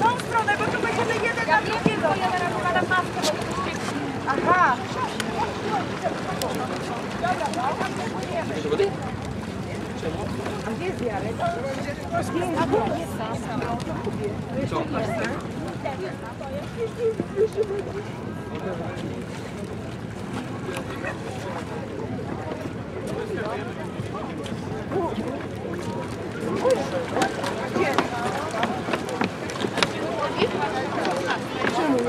Tą stronę, bo tu będziemy jeden na drugiego. Ja teraz układam maskę, bo to jest Aha. A gdzie jest Jarek?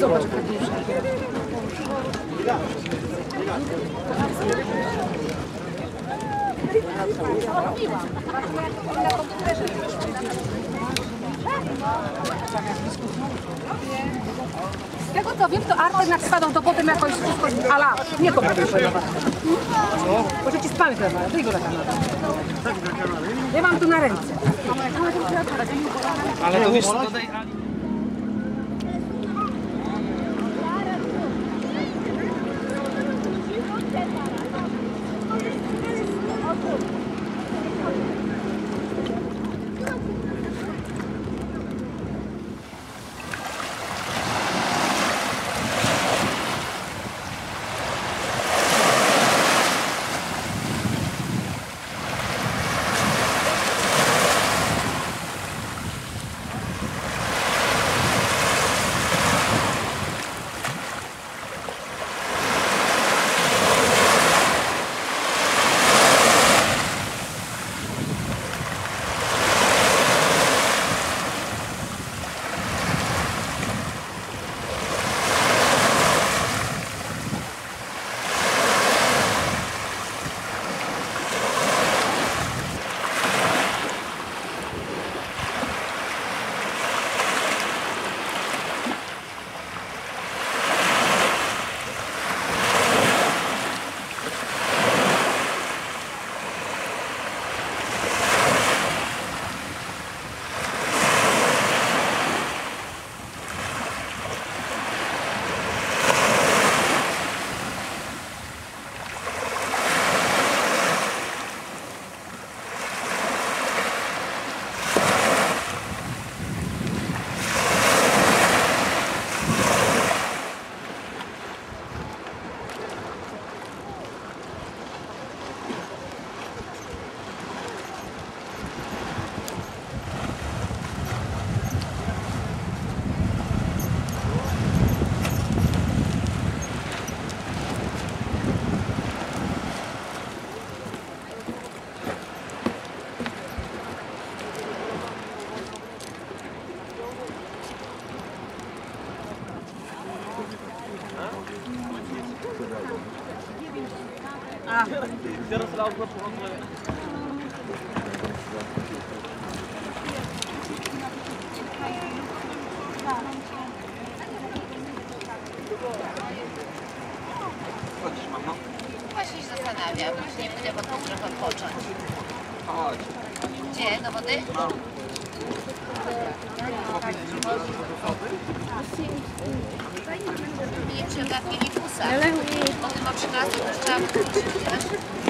Zobacz, jak duże. Z tego co wiem, to Artek nad spadą to potem jakoś wszystko ala, nie to będzie. Może ci spamy chleba, daj go na kanał. Ja mam tu na ręce. Ale to wiesz, dodaj Ali. Właśnie się zastanawiam, czy nie pójdę pod tą trochę odpocząć. Gdzie? Do wody? Nie przegapili fusa. Bo chyba przy nas to też trzeba wrócić, wiesz?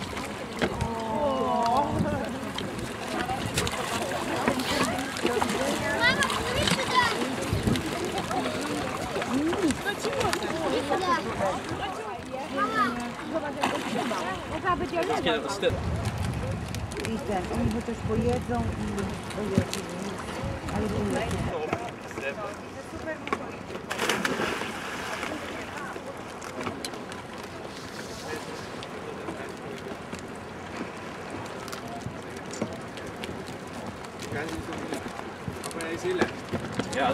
Jechałby dzielnego. Kiedy to wstyd. I oni pojedzą i Ale to Kan je zo Op een hele Ja,